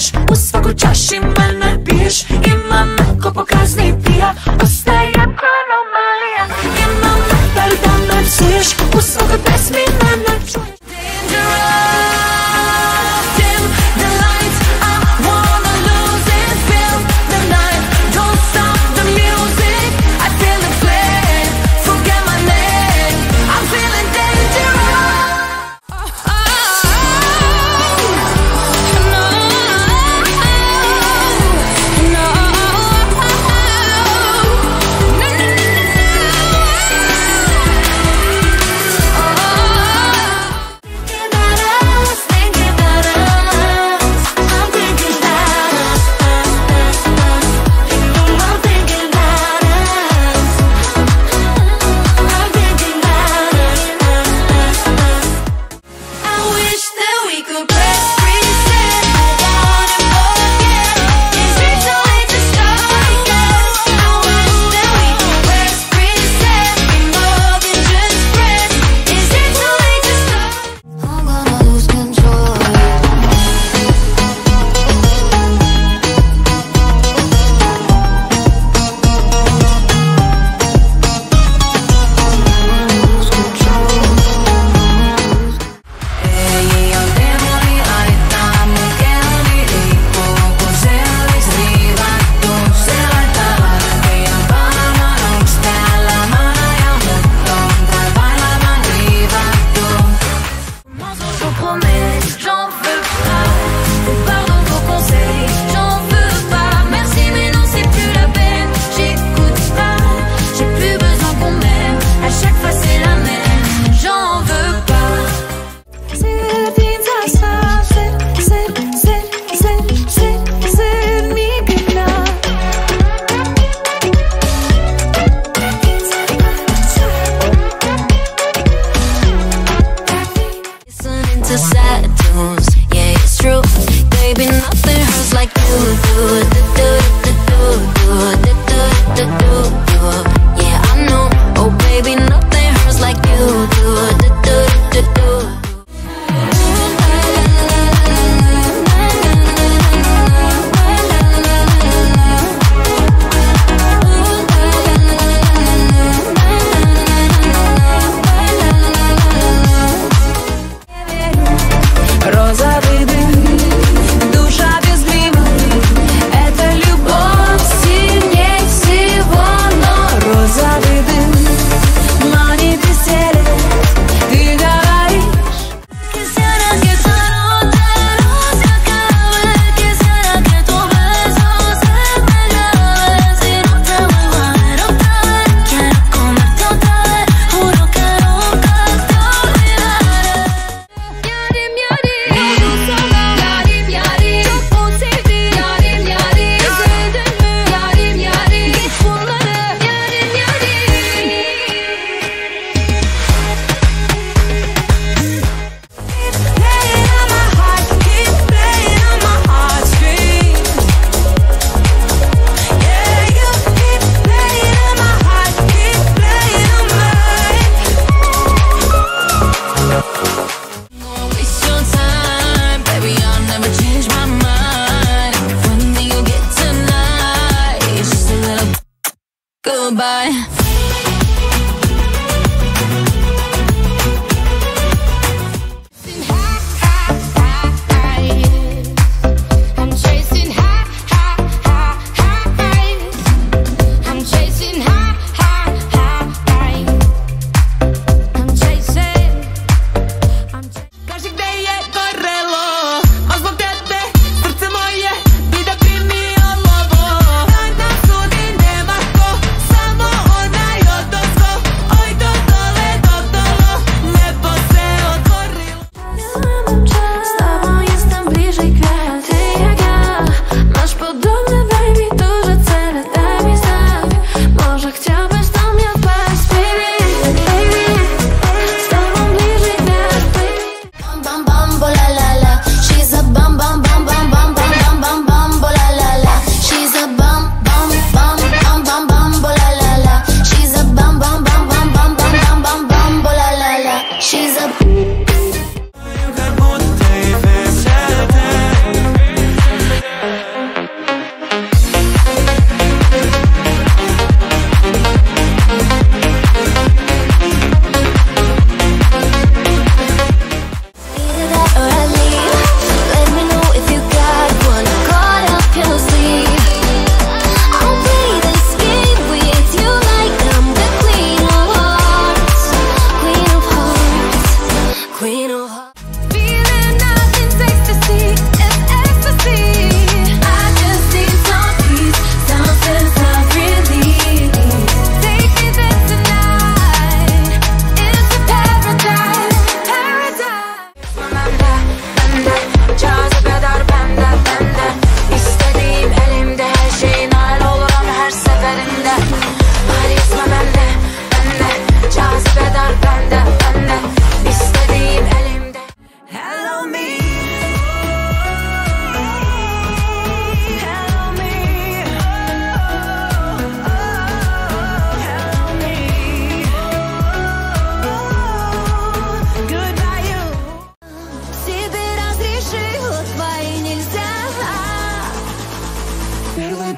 O do. Yeah, I know. Oh, baby, nothing hurts like you do.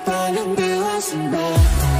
반영되었습니다.